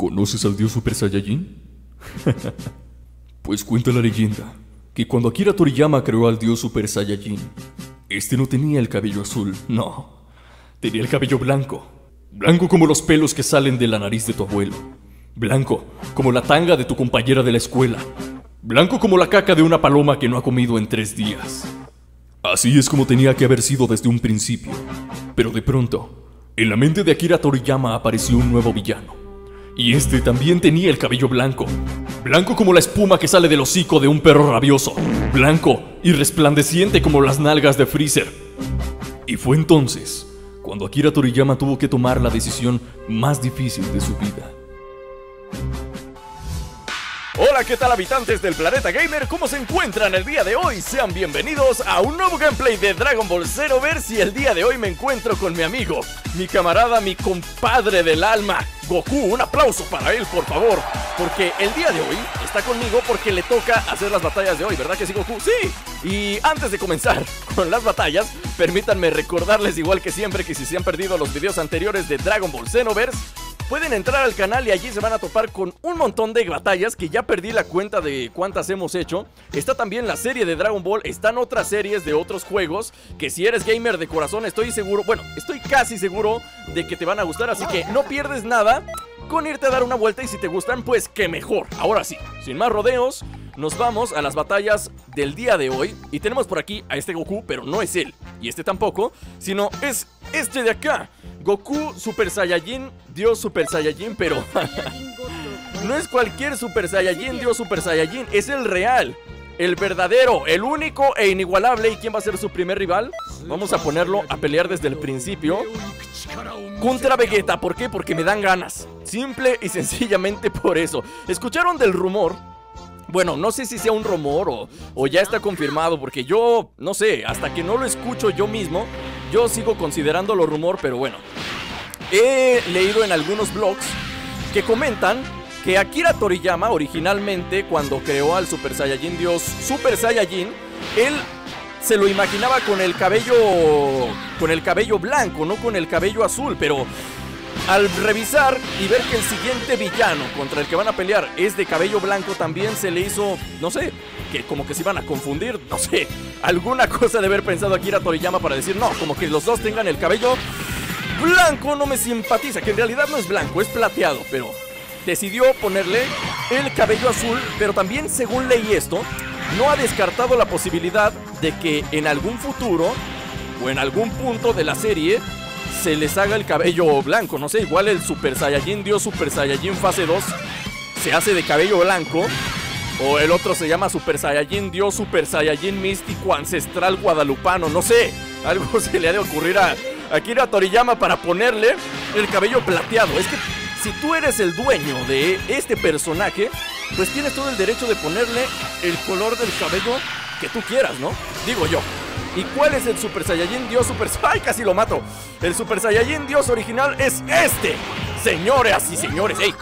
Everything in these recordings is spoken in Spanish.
¿Conoces al dios Super Saiyajin? pues cuenta la leyenda que cuando Akira Toriyama creó al dios Super Saiyajin, este no tenía el cabello azul, no. Tenía el cabello blanco. Blanco como los pelos que salen de la nariz de tu abuelo. Blanco como la tanga de tu compañera de la escuela. Blanco como la caca de una paloma que no ha comido en tres días. Así es como tenía que haber sido desde un principio. Pero de pronto, en la mente de Akira Toriyama apareció un nuevo villano. Y este también tenía el cabello blanco. Blanco como la espuma que sale del hocico de un perro rabioso. Blanco y resplandeciente como las nalgas de Freezer. Y fue entonces cuando Akira Toriyama tuvo que tomar la decisión más difícil de su vida. Hola, ¿qué tal habitantes del planeta gamer? ¿Cómo se encuentran el día de hoy? Sean bienvenidos a un nuevo gameplay de Dragon Ball Xenoverse y el día de hoy me encuentro con mi amigo, mi camarada, mi compadre del alma, Goku. Un aplauso para él, por favor, porque el día de hoy está conmigo porque le toca hacer las batallas de hoy, ¿verdad que sí, Goku? Sí. Y antes de comenzar con las batallas, permítanme recordarles igual que siempre que si se han perdido los videos anteriores de Dragon Ball Xenoverse, Pueden entrar al canal y allí se van a topar con un montón de batallas que ya perdí la cuenta de cuántas hemos hecho. Está también la serie de Dragon Ball, están otras series de otros juegos que si eres gamer de corazón estoy seguro, bueno, estoy casi seguro de que te van a gustar, así que no pierdes nada con irte a dar una vuelta y si te gustan, pues que mejor. Ahora sí, sin más rodeos, nos vamos a las batallas del día de hoy y tenemos por aquí a este Goku, pero no es él, y este tampoco, sino es este de acá. Goku Super Saiyajin, Dios Super Saiyajin, pero no es cualquier Super Saiyajin, Dios Super Saiyajin, es el real. El verdadero, el único e inigualable. ¿Y quién va a ser su primer rival? Vamos a ponerlo a pelear desde el principio. Contra Vegeta, ¿por qué? Porque me dan ganas. Simple y sencillamente por eso. ¿Escucharon del rumor bueno, no sé si sea un rumor o, o, ya está confirmado, porque yo, no sé, hasta que no lo escucho yo mismo, yo sigo considerándolo rumor, pero bueno. He leído en algunos blogs que comentan que Akira Toriyama originalmente cuando creó al Super Saiyajin Dios Super Saiyajin, él se lo imaginaba con el cabello con el cabello blanco, no con el cabello azul, pero al revisar y ver que el siguiente villano contra el que van a pelear es de cabello blanco, también se le hizo, no sé, que como que se iban a confundir, no sé, alguna cosa de haber pensado Akira Toriyama para decir, no, como que los dos tengan el cabello blanco no me simpatiza, que en realidad no es blanco, es plateado, pero decidió ponerle el cabello azul, pero también según leí esto, no ha descartado la posibilidad de que en algún futuro o en algún punto de la serie se les haga el cabello blanco. No sé, igual el Super Saiyajin Dios Super Saiyajin fase 2 se hace de cabello blanco. O el otro se llama Super Saiyajin Dios Super Saiyajin místico ancestral guadalupano. No sé, algo se le ha de ocurrir a Akira Toriyama para ponerle el cabello plateado. Es que si tú eres el dueño de este personaje, pues tienes todo el derecho de ponerle el color del cabello que tú quieras, ¿no? Digo yo. ¿Y cuál es el Super Saiyajin Dios Super ¡Ay, casi lo mato! El Super Saiyajin Dios original es este. Señores y señores, ¡ey!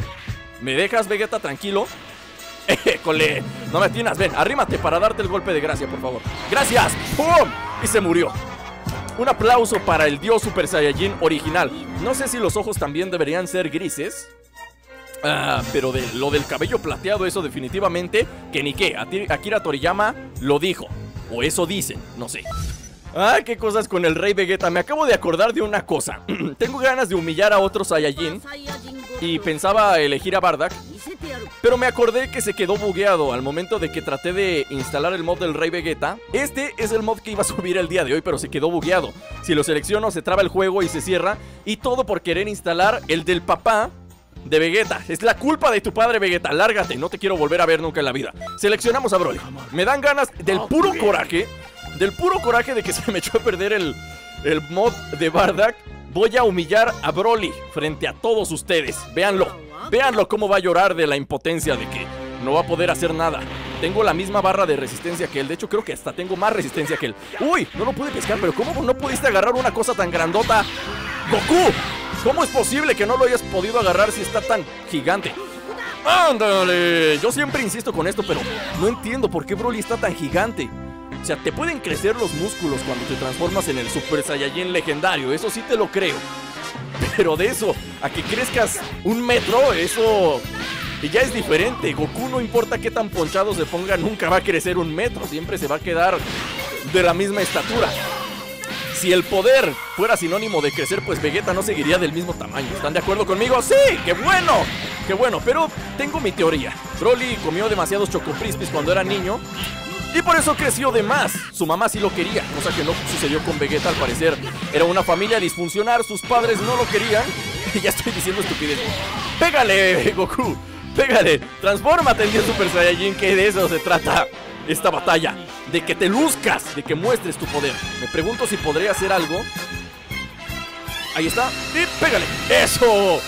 ¿Me dejas, Vegeta, tranquilo? ¡École! No me atinas, ven, arrímate para darte el golpe de gracia, por favor. ¡Gracias! ¡Pum! Y se murió. Un aplauso para el Dios Super Saiyajin original. No sé si los ojos también deberían ser grises. Ah, pero de lo del cabello plateado, eso definitivamente que ni qué. Akira Toriyama lo dijo. O eso dicen, no sé. Ay, qué cosas con el Rey Vegeta. Me acabo de acordar de una cosa. Tengo ganas de humillar a otro Saiyajin. Y pensaba elegir a Bardak. Pero me acordé que se quedó bugueado al momento de que traté de instalar el mod del Rey Vegeta. Este es el mod que iba a subir el día de hoy, pero se quedó bugueado. Si lo selecciono, se traba el juego y se cierra. Y todo por querer instalar el del papá de Vegeta. Es la culpa de tu padre Vegeta. Lárgate, no te quiero volver a ver nunca en la vida. Seleccionamos a Broly. Me dan ganas del puro coraje, del puro coraje de que se me echó a perder el, el mod de Bardak. Voy a humillar a Broly frente a todos ustedes. Véanlo, véanlo cómo va a llorar de la impotencia de que no va a poder hacer nada. Tengo la misma barra de resistencia que él. De hecho, creo que hasta tengo más resistencia que él. ¡Uy! No lo pude pescar, pero ¿cómo no pudiste agarrar una cosa tan grandota? ¡Goku! ¿Cómo es posible que no lo hayas podido agarrar si está tan gigante? ¡Ándale! Yo siempre insisto con esto, pero no entiendo por qué Broly está tan gigante. O sea, te pueden crecer los músculos cuando te transformas en el Super Saiyajin legendario, eso sí te lo creo. Pero de eso, a que crezcas un metro, eso ya es diferente. Goku no importa qué tan ponchado se ponga, nunca va a crecer un metro. Siempre se va a quedar de la misma estatura. Si el poder fuera sinónimo de crecer, pues Vegeta no seguiría del mismo tamaño. ¿Están de acuerdo conmigo? ¡Sí! ¡Qué bueno! ¡Qué bueno! Pero tengo mi teoría. Broly comió demasiados chocoprispis cuando era niño. Y por eso creció de más. Su mamá sí lo quería, cosa que no sucedió con Vegeta al parecer. Era una familia disfuncional, sus padres no lo querían. ya estoy diciendo estupidez. ¡Pégale, Goku! ¡Pégale! ¡Transfórmate en Dios Super Saiyajin! Que de eso se trata esta batalla. De que te luzcas, de que muestres tu poder. Me pregunto si podría hacer algo. Ahí está. Pégale. ¡Eso!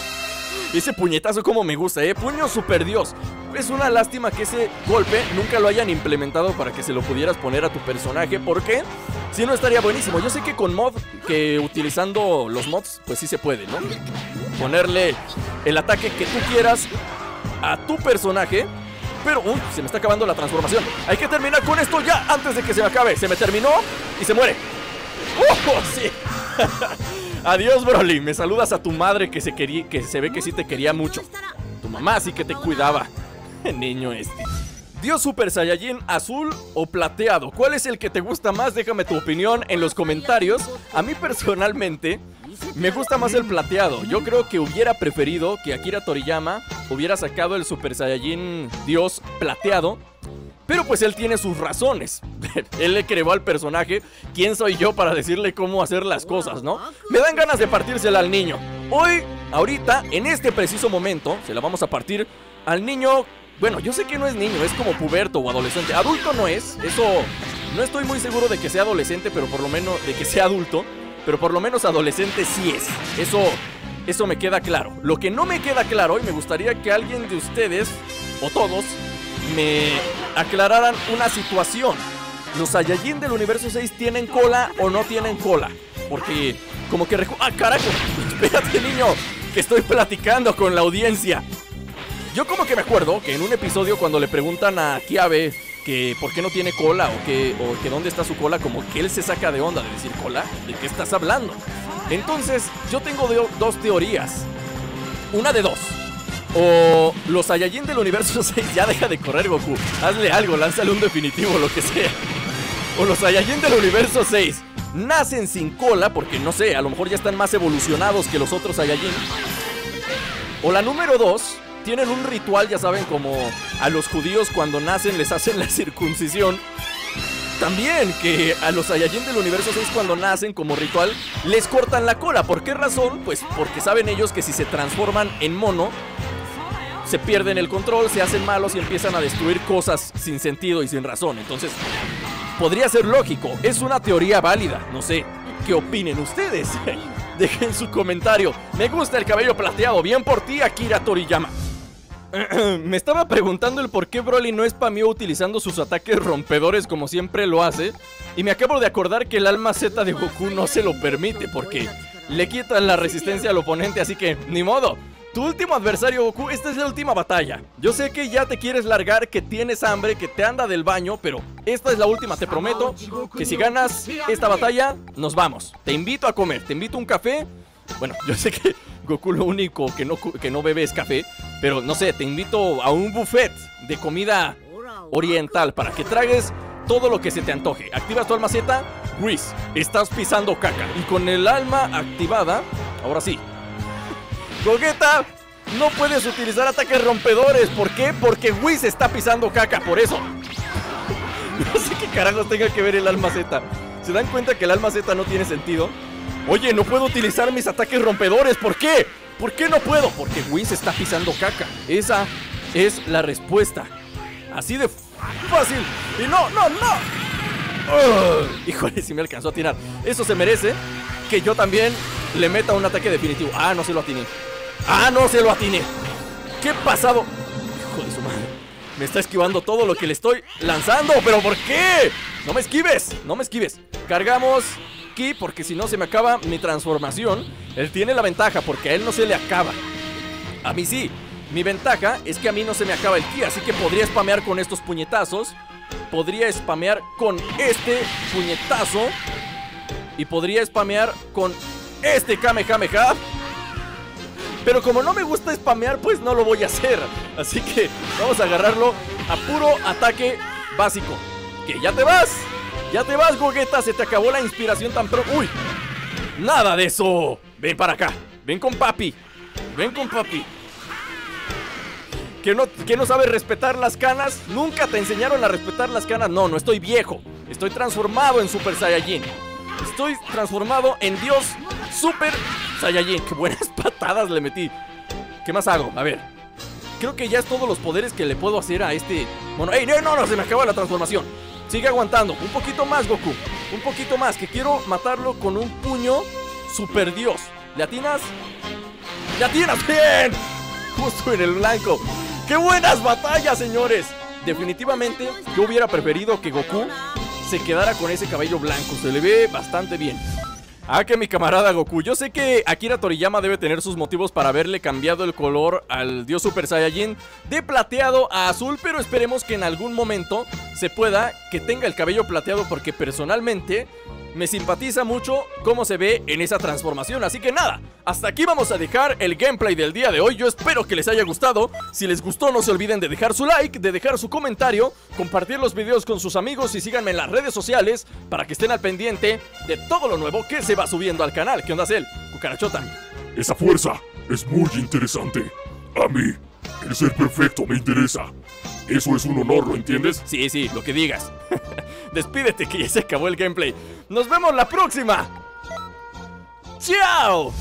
Ese puñetazo como me gusta, ¿eh? Puño super dios. Es una lástima que ese golpe nunca lo hayan implementado para que se lo pudieras poner a tu personaje. ¿Por qué? Si no estaría buenísimo. Yo sé que con mod, que utilizando los mods, pues sí se puede, ¿no? Ponerle el ataque que tú quieras a tu personaje pero, uy, se me está acabando la transformación. Hay que terminar con esto ya antes de que se me acabe. Se me terminó y se muere. ¡Oh, sí! Adiós, Broly. Me saludas a tu madre que se, quería, que se ve que sí te quería mucho. Tu mamá sí que te cuidaba. Niño este. Dios Super Saiyajin azul o plateado. ¿Cuál es el que te gusta más? Déjame tu opinión en los comentarios. A mí personalmente me gusta más el plateado. Yo creo que hubiera preferido que Akira Toriyama hubiera sacado el Super Saiyajin Dios plateado. Pero pues él tiene sus razones. él le creó al personaje. ¿Quién soy yo para decirle cómo hacer las cosas, no? Me dan ganas de partírsela al niño. Hoy, ahorita, en este preciso momento, se la vamos a partir al niño. Bueno, yo sé que no es niño, es como puberto o adolescente. Adulto no es, eso no estoy muy seguro de que sea adolescente, pero por lo menos de que sea adulto pero por lo menos adolescente sí es. Eso, eso me queda claro. Lo que no me queda claro, y me gustaría que alguien de ustedes, o todos, me aclararan una situación. ¿Los Saiyajin del universo 6 tienen cola o no tienen cola? Porque como que... ¡Ah, carajo! Espérate, niño, que estoy platicando con la audiencia. Yo como que me acuerdo que en un episodio cuando le preguntan a Kiabe que por qué no tiene cola o que, o que dónde está su cola, como que él se saca de onda de decir cola, ¿de qué estás hablando? Entonces, yo tengo dos teorías. Una de dos. O los Saiyajin del universo 6 ya deja de correr Goku. Hazle algo, lánzale un definitivo, lo que sea. O los Saiyajin del universo 6 nacen sin cola porque no sé, a lo mejor ya están más evolucionados que los otros Saiyajin. O la número 2 tienen un ritual, ya saben, como a los judíos cuando nacen les hacen la circuncisión. También que a los Saiyajin del universo 6 cuando nacen como ritual les cortan la cola. ¿Por qué razón? Pues porque saben ellos que si se transforman en mono se pierden el control, se hacen malos y empiezan a destruir cosas sin sentido y sin razón. Entonces, podría ser lógico. Es una teoría válida. No sé, ¿qué opinen ustedes? Dejen su comentario. Me gusta el cabello plateado. Bien por ti, Akira Toriyama. Me estaba preguntando el por qué Broly no spameó utilizando sus ataques rompedores como siempre lo hace. Y me acabo de acordar que el alma Z de Goku no se lo permite porque le quitan la resistencia al oponente, así que ni modo. Tu último adversario Goku, esta es la última batalla. Yo sé que ya te quieres largar, que tienes hambre, que te anda del baño, pero esta es la última, te prometo que si ganas esta batalla, nos vamos. Te invito a comer, te invito a un café. Bueno, yo sé que Goku lo único que no, que no bebe es café, pero no sé, te invito a un buffet de comida oriental para que tragues todo lo que se te antoje. Activas tu alma Z, Whis, estás pisando caca. Y con el alma activada, ahora sí. Gogeta, no puedes utilizar ataques rompedores. ¿Por qué? Porque Whis está pisando caca, por eso. No sé qué carajos tenga que ver el alma Z. ¿Se dan cuenta que el alma Z no tiene sentido? Oye, no puedo utilizar mis ataques rompedores. ¿Por qué? ¿Por qué no puedo? Porque Whis está pisando caca. Esa es la respuesta. Así de fácil. Y no, no, no. híjole, si me alcanzó a tirar. Eso se merece que yo también le meta un ataque definitivo. Ah, no se lo atiné. Ah, no se lo atiné. ¿Qué pasado? Hijo de su madre. Me está esquivando todo lo que le estoy lanzando. ¿Pero por qué? No me esquives. No me esquives. Cargamos Porque si no se me acaba mi transformación. Él tiene la ventaja porque a él no se le acaba. A mí sí. Mi ventaja es que a mí no se me acaba el ki, así que podría spamear con estos puñetazos. Podría spamear con este puñetazo. Y podría spamear con este Kamehameha. Pero como no me gusta spamear, pues no lo voy a hacer. Así que vamos a agarrarlo a puro ataque básico. Que ya te vas. Ya te vas, Gogeta. Se te acabó la inspiración tan pro. ¡Uy! Nada de eso. Ven para acá. Ven con papi. Ven con papi. ¿Que no, ¿Que no sabe respetar las canas? ¿Nunca te enseñaron a respetar las canas? No, no estoy viejo. Estoy transformado en Super Saiyajin. Estoy transformado en Dios Super Saiyajin. Qué buenas patadas le metí. ¿Qué más hago? A ver. Creo que ya es todos los poderes que le puedo hacer a este mono. ¡Ey, no, no, no! Se me acabó la transformación. Sigue aguantando. Un poquito más, Goku. Un poquito más. Que quiero matarlo con un puño Super Dios. ¿Le atinas? ¡Le atinas! ¡Bien! Justo en el blanco. ¡Qué buenas batallas, señores! Definitivamente, yo hubiera preferido que Goku se quedara con ese cabello blanco. Se le ve bastante bien. Ah, que mi camarada Goku. Yo sé que Akira Toriyama debe tener sus motivos para haberle cambiado el color al dios Super Saiyajin de plateado a azul, pero esperemos que en algún momento se pueda que tenga el cabello plateado porque personalmente me simpatiza mucho cómo se ve en esa transformación. Así que nada, hasta aquí vamos a dejar el gameplay del día de hoy. Yo espero que les haya gustado. Si les gustó, no se olviden de dejar su like, de dejar su comentario, compartir los videos con sus amigos y síganme en las redes sociales para que estén al pendiente de todo lo nuevo que se va subiendo al canal. ¿Qué onda, Cel? Cucarachota. Esa fuerza es muy interesante. A mí, el ser perfecto me interesa. Eso es un honor, ¿lo entiendes? Sí, sí, lo que digas. Despídete que ya se acabó el gameplay. Nos vemos la próxima. ¡Chao!